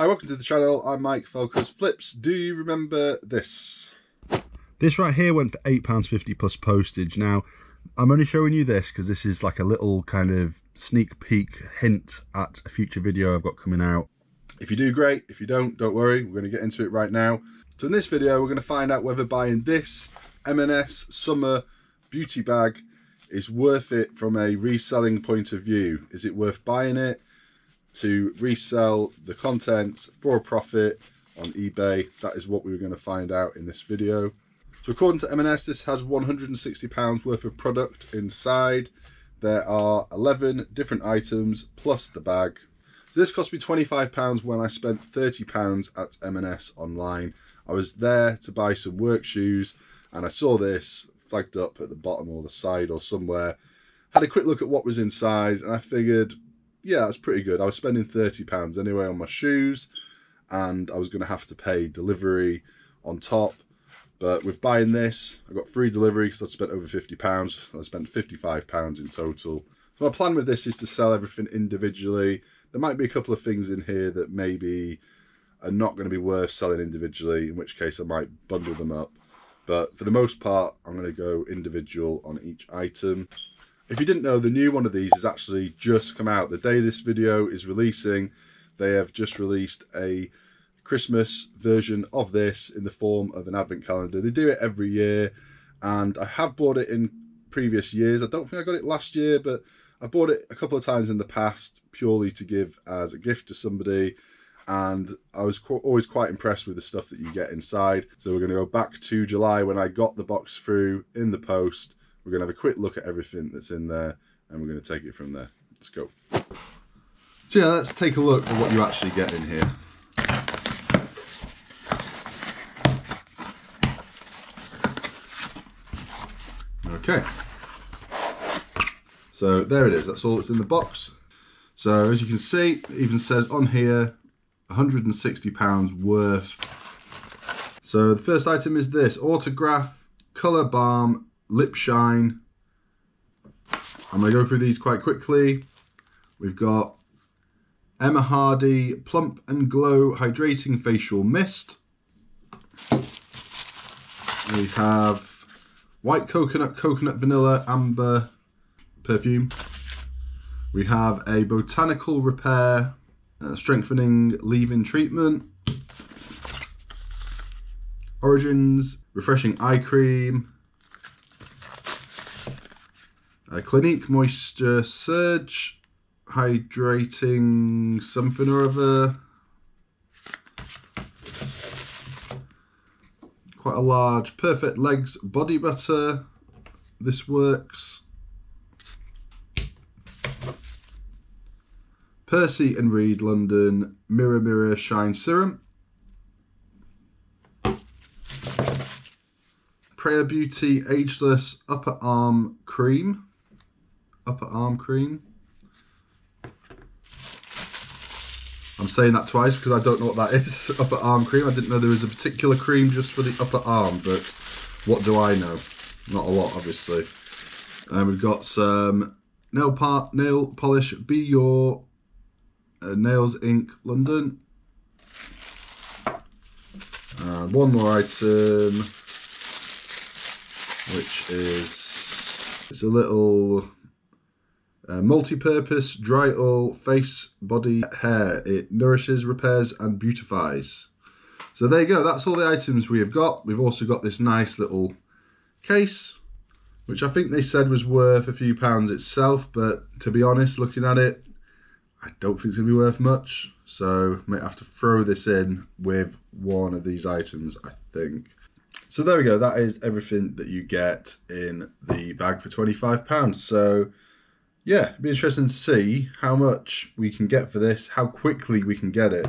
Hi, welcome to the channel. I'm Mike Focus Flips. Do you remember this? This right here went for £8.50 plus postage. Now, I'm only showing you this because this is like a little kind of sneak peek hint at a future video I've got coming out. If you do, great. If you don't, don't worry. We're going to get into it right now. So in this video, we're going to find out whether buying this M&S Summer Beauty Bag is worth it from a reselling point of view. Is it worth buying it? To resell the content for a profit on eBay. That is what we were going to find out in this video. So according to M&S, this has £160 worth of product inside. There are 11 different items plus the bag. So this cost me £25 when I spent £30 at M&S online. I was there to buy some work shoes and I saw this flagged up at the bottom or the side or somewhere. Had a quick look at what was inside and I figured yeah, that's pretty good. I was spending £30 anyway on my shoes and I was going to have to pay delivery on top. But with buying this, I got free delivery because I'd spent over £50. I spent £55 in total. So my plan with this is to sell everything individually. There might be a couple of things in here that maybe are not going to be worth selling individually, in which case I might bundle them up. But for the most part, I'm going to go individual on each item. If you didn't know, the new one of these has actually just come out. The day this video is releasing, they have just released a Christmas version of this in the form of an advent calendar. They do it every year, and I have bought it in previous years. I don't think I got it last year, but I bought it a couple of times in the past purely to give as a gift to somebody and I was qu always quite impressed with the stuff that you get inside. So we're going to go back to July when I got the box through in the post we're going to have a quick look at everything that's in there and we're going to take it from there. Let's go. So yeah, let's take a look at what you actually get in here. Okay. So there it is, that's all that's in the box. So as you can see, it even says on here, £160 worth. So the first item is this, Autograph Colour Balm Lip Shine. I'm going to go through these quite quickly. We've got Emma Hardy Plump and Glow Hydrating Facial Mist. We have White Coconut Coconut Vanilla Amber Perfume. We have a Botanical Repair uh, Strengthening Leave-In Treatment. Origins Refreshing Eye Cream. A Clinique Moisture Surge Hydrating something or other. Quite a large Perfect Legs Body Butter. This works. Percy and Reed London Mirror Mirror Shine Serum. Prai Beauty Ageless Upper Arm Cream upper arm cream. I'm saying that twice because I don't know what that is, upper arm cream. I didn't know there was a particular cream just for the upper arm, but what do I know? Not a lot, obviously. And we've got some nail, part, nail polish, Be Your uh, Nails Inc London. And one more item, which is, it's a little uh, multi-purpose dry oil face body hair. It nourishes repairs and beautifies. So there you go. That's all the items we have got. We've also got this nice little case which i think they said was worth a few pounds itself but to be honest looking at it i don't think it's gonna be worth much. So might have to throw this in with one of these items i think. So there we go. That is everything that you get in the bag for 25 pounds. So yeah, it'd be interesting to see how much we can get for this, how quickly we can get it.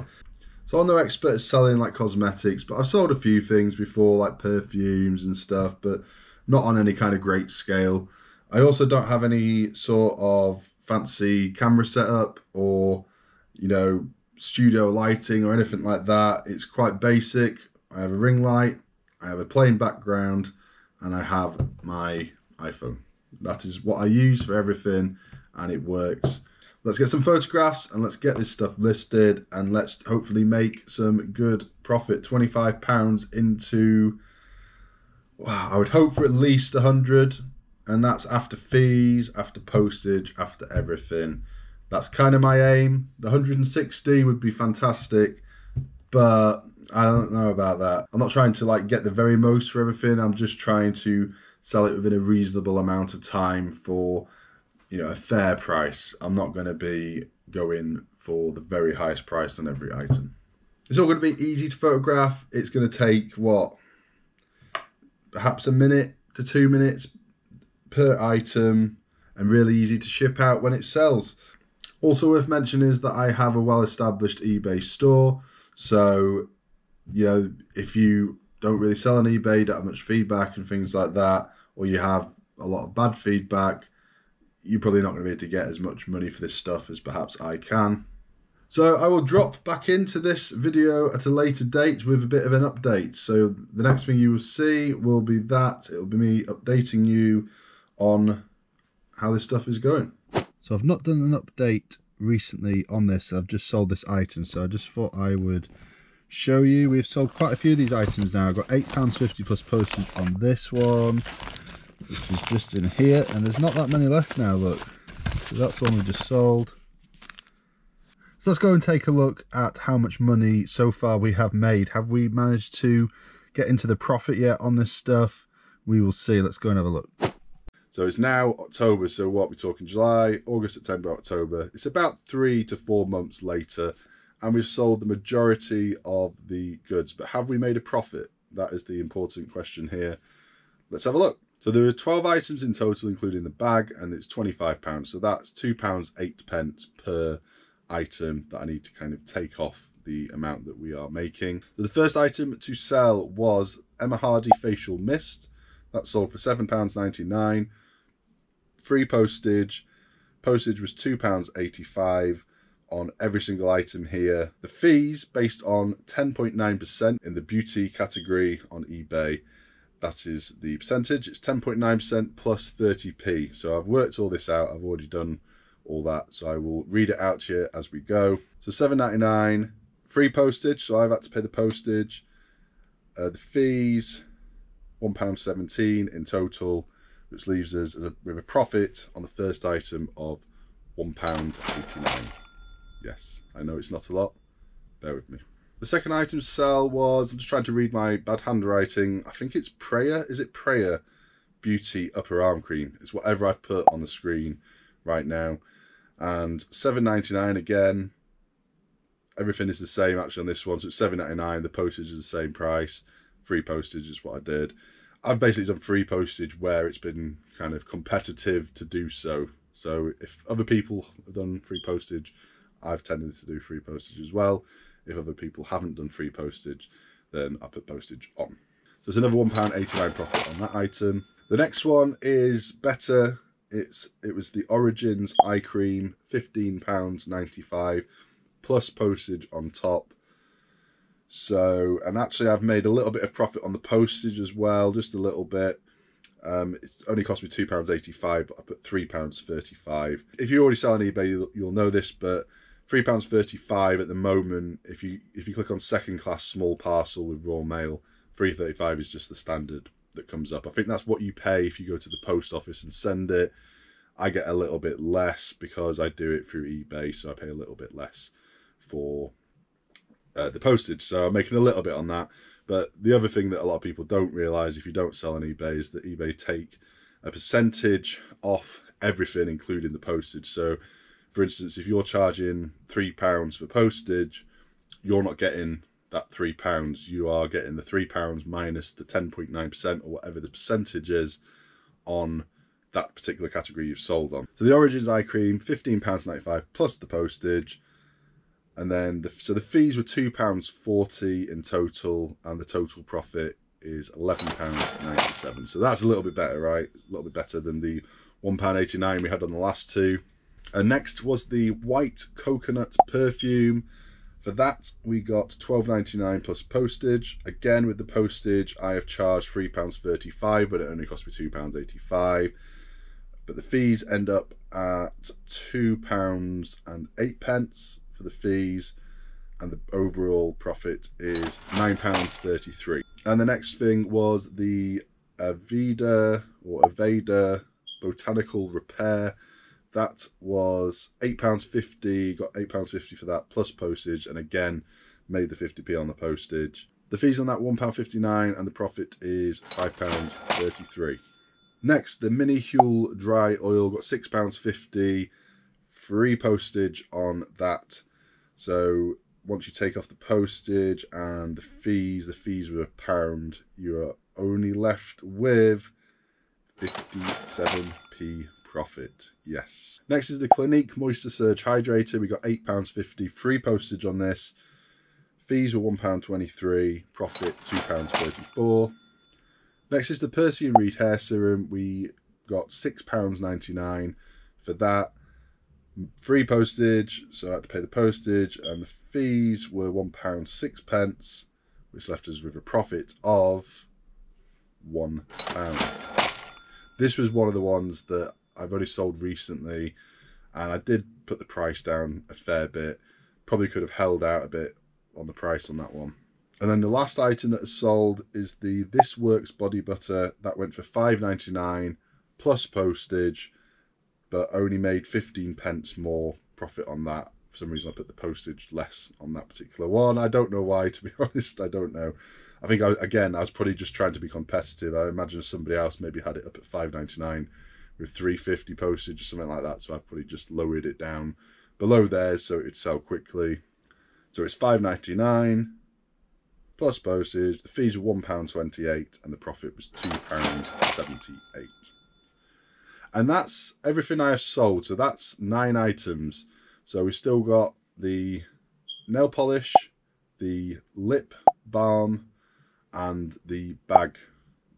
So I'm no expert at selling like cosmetics, but I've sold a few things before, like perfumes and stuff, but not on any kind of great scale. I also don't have any sort of fancy camera setup or, you know, studio lighting or anything like that. It's quite basic. I have a ring light, I have a plain background, and I have my iPhone. That is what I use for everything and it works. let's get some photographs and let's get this stuff listed and let's hopefully make some good profit. £25 into, wow, I would hope for at least 100 and that's after fees, after postage, after everything. That's kind of my aim. The 160 would be fantastic, but I don't know about that. I'm not trying to like get the very most for everything. I'm just trying to sell it within a reasonable amount of time for you know a fair price. I'm not going to be going for the very highest price on every item. It's all going to be easy to photograph. It's going to take what perhaps a minute to two minutes per item and really easy to ship out when it sells. Also worth mentioning is that I have a well-established eBay store. So, you know, if you don't really sell on eBay, don't have much feedback and things like that, or you have a lot of bad feedback, you're probably not going to be able to get as much money for this stuff as perhaps I can. So I will drop back into this video at a later date with a bit of an update. So the next thing you will see will be that. It will be me updating you on how this stuff is going. So I've not done an update recently on this. I've just sold this item. So I just thought I would show you. We've sold quite a few of these items now. I've got £8.50 plus postage on this one, which is just in here. And there's not that many left now, look. So that's the one we just sold. So let's go and take a look at how much money so far we have made. Have we managed to get into the profit yet on this stuff? We will see. Let's go and have a look. So it's now October. So what we're talking July, August, September, October. It's about three to four months later, and we've sold the majority of the goods. But have we made a profit? That is the important question here. Let's have a look. So there are 12 items in total, including the bag, and it's £25. So that's £2, 8 pence per item that I need to kind of take off the amount that we are making. So the first item to sell was Emma Hardy Facial Mist. That sold for £7.99. Free postage. Postage was £2.85 on every single item here. The fees based on 10.9% in the beauty category on eBay. That is the percentage. It's 10.9% plus 30p. So I've worked all this out. I've already done all that. So I will read it out to you as we go. So 7.99 free postage. So I've had to pay the postage. Uh, the fees £1.17 in total, which leaves us with a profit on the first item of £1.89. Yes, I know it's not a lot. Bear with me. The second item to sell was, I'm just trying to read my bad handwriting. I think it's Prayer. Is it Prayer Beauty Upper Arm Cream? It's whatever I've put on the screen right now. And 7.99 again. Everything is the same actually on this one. So it's 7.99. The postage is the same price free postage is what I did. I've basically done free postage where it's been kind of competitive to do so. So if other people have done free postage, I've tended to do free postage as well. If other people haven't done free postage, then I put postage on. So it's another £1.89 profit on that item. The next one is better. It's It was the Origins Eye Cream, £15.95 plus postage on top. So, and actually I've made a little bit of profit on the postage as well, just a little bit. Um, it's only cost me £2.85, but I put £3.35. If you already sell on eBay, you'll, you'll know this, but £3.35 at the moment, if you if you click on second class small parcel with Royal Mail, 3.35 is just the standard that comes up. I think that's what you pay if you go to the post office and send it. I get a little bit less because I do it through eBay, so I pay a little bit less for uh, the postage. So I'm making a little bit on that. But the other thing that a lot of people don't realise if you don't sell on eBay is that eBay take a percentage off everything, including the postage. So, for instance, if you're charging £3 for postage, you're not getting that £3. You are getting the £3 minus the 10.9% or whatever the percentage is on that particular category you've sold on. So the Origins eye cream, £15.95 plus the postage and then the, so the fees were two pounds forty in total, and the total profit is eleven pounds ninety seven. So that's a little bit better, right? A little bit better than the one pound eighty nine we had on the last two. And next was the white coconut perfume. For that, we got twelve ninety nine plus postage. Again, with the postage, I have charged three pounds thirty five, but it only cost me two pounds eighty five. But the fees end up at two pounds and eight pence for the fees, and the overall profit is nine pounds thirty-three. And the next thing was the Avida or Aveda Botanical Repair. That was eight pounds fifty. Got eight pounds fifty for that plus postage, and again made the fifty p on the postage. The fees on that one pound fifty nine, and the profit is five pounds thirty three. Next, the Mini Huel dry oil got six pounds fifty, free postage on that. So once you take off the postage and the fees, the fees were a pound. You are only left with fifty-seven p profit. Yes. Next is the Clinique Moisture Surge Hydrator. We got eight pounds fifty, free postage on this. Fees were £1.23, profit £2.34. Next is the Percy and Reed Hair Serum. We got £6.99 for that. Free postage, so I had to pay the postage, and the fees were £1.06, pence, which left us with a profit of £1. This was one of the ones that I've only sold recently, and I did put the price down a fair bit. Probably could have held out a bit on the price on that one. And then the last item that is sold is the This Works body butter. That went for five ninety nine plus postage, but only made 15 pence more profit on that. For some reason, I put the postage less on that particular one. I don't know why, to be honest. I don't know. I think, I, again, I was probably just trying to be competitive. I imagine somebody else maybe had it up at five ninety nine with 350 postage or something like that. So I've probably just lowered it down below theirs so it'd sell quickly. So it's five ninety nine plus postage. The fees were one pound twenty eight, and the profit was two pounds seventy eight. And that's everything I have sold. So that's nine items. So we've still got the nail polish, the lip balm, and the bag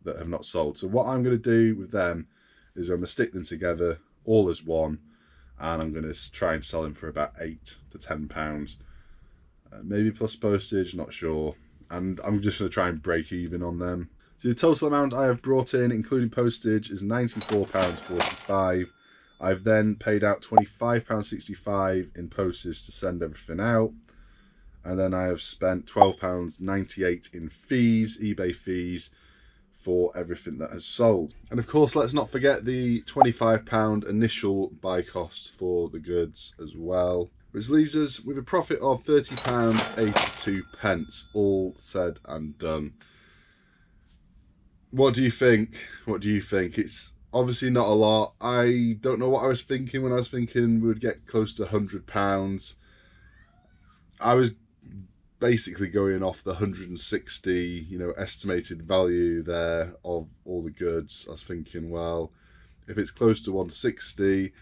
that have not sold. So what I'm going to do with them is I'm going to stick them together all as one, and I'm going to try and sell them for about eight to ten pounds uh, maybe plus postage, not sure. And I'm just going to try and break even on them. So the total amount I have brought in, including postage, is £94.45. I've then paid out £25.65 in postage to send everything out. And then I have spent £12.98 in fees, eBay fees, for everything that has sold. And of course, let's not forget the £25 initial buy cost for the goods as well which leaves us with a profit of £30.82, pence, all said and done. What do you think? What do you think? It's obviously not a lot. I don't know what I was thinking when I was thinking we would get close to £100. I was basically going off the 160, you know, estimated value there of all the goods. I was thinking, well, if it's close to 160,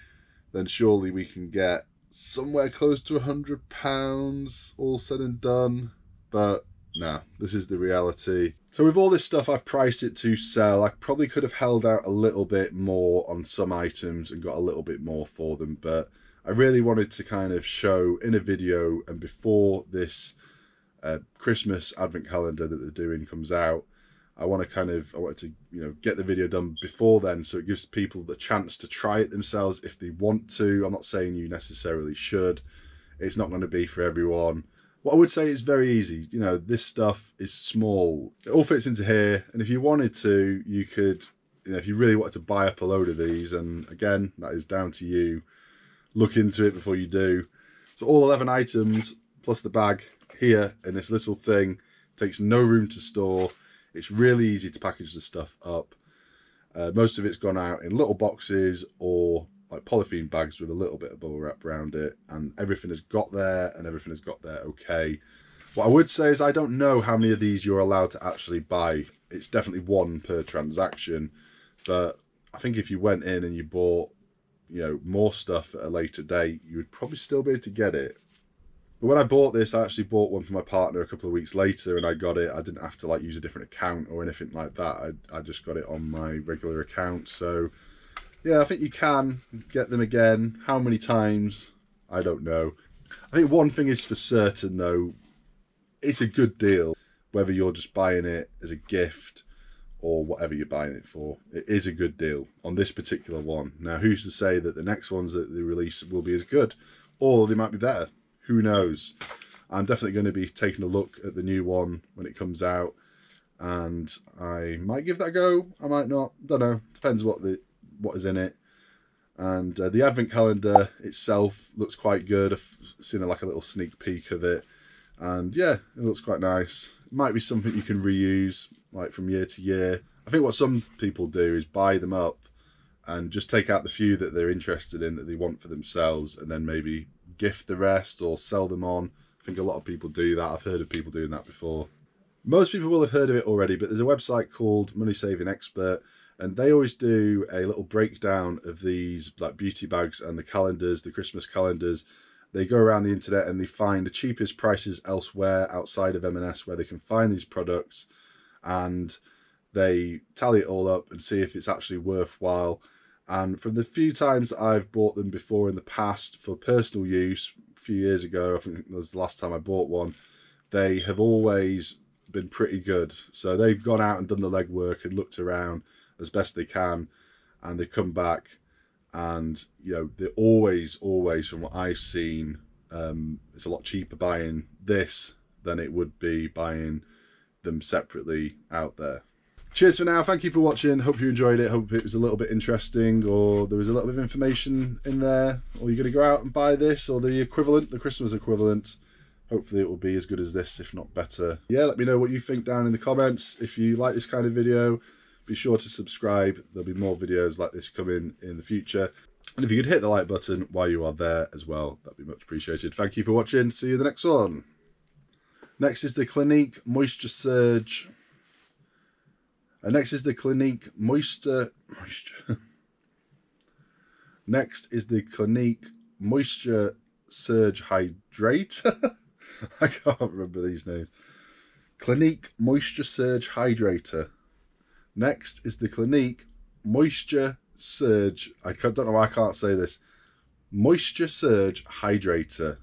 then surely we can get somewhere close to a hundred pounds all said and done. But no this is the reality. So with all this stuff i've priced it to sell. I probably could have held out a little bit more on some items and got a little bit more for them but i really wanted to kind of show in a video and before this uh, christmas advent calendar that they're doing comes out I want to kind of I wanted to you know get the video done before then so it gives people the chance to try it themselves if they want to. I'm not saying you necessarily should. It's not going to be for everyone. What I would say is very easy. You know, this stuff is small. It all fits into here and if you wanted to, you could you know, if you really wanted to buy up a load of these and again, that is down to you. Look into it before you do. So all 11 items plus the bag here in this little thing takes no room to store it's really easy to package the stuff up. Uh, most of it's gone out in little boxes or like polythene bags with a little bit of bubble wrap around it and everything has got there and everything has got there okay. What I would say is I don't know how many of these you're allowed to actually buy. It's definitely one per transaction, but I think if you went in and you bought, you know, more stuff at a later date, you would probably still be able to get it. But when I bought this, I actually bought one for my partner a couple of weeks later and I got it. I didn't have to like use a different account or anything like that. I, I just got it on my regular account. So yeah, I think you can get them again. How many times? I don't know. I think one thing is for certain though, it's a good deal. Whether you're just buying it as a gift or whatever you're buying it for. It is a good deal on this particular one. Now, who's to say that the next ones that they release will be as good, or they might be better? Who knows? I'm definitely going to be taking a look at the new one when it comes out, and I might give that a go. I might not. Don't know. Depends what the what is in it. And uh, the advent calendar itself looks quite good. I've seen like a little sneak peek of it, and yeah, it looks quite nice. It might be something you can reuse like from year to year. I think what some people do is buy them up and just take out the few that they're interested in that they want for themselves, and then maybe gift the rest or sell them on. I think a lot of people do that. I've heard of people doing that before. Most people will have heard of it already, but there's a website called Money Saving Expert, and they always do a little breakdown of these like beauty bags and the calendars, the Christmas calendars. They go around the internet and they find the cheapest prices elsewhere outside of M&S where they can find these products, and they tally it all up and see if it's actually worthwhile. And from the few times I've bought them before in the past for personal use, a few years ago, I think it was the last time I bought one, they have always been pretty good. So they've gone out and done the legwork and looked around as best they can, and they come back, and you know they're always, always from what I've seen, um, it's a lot cheaper buying this than it would be buying them separately out there. Cheers for now. Thank you for watching. Hope you enjoyed it. Hope it was a little bit interesting or there was a little bit of information in there. Or you're going to go out and buy this or the equivalent, the Christmas equivalent. Hopefully it will be as good as this, if not better. Yeah, let me know what you think down in the comments. If you like this kind of video, be sure to subscribe. There'll be more videos like this coming in the future. And if you could hit the like button while you are there as well, that'd be much appreciated. Thank you for watching. See you in the next one. Next is the Clinique Moisture Surge. And next is the Clinique Moisture. Moisture. next is the Clinique Moisture Surge Hydrate. I can't remember these names. Clinique Moisture Surge Hydrator. Next is the Clinique Moisture Surge. I don't know why I can't say this. Moisture Surge Hydrator.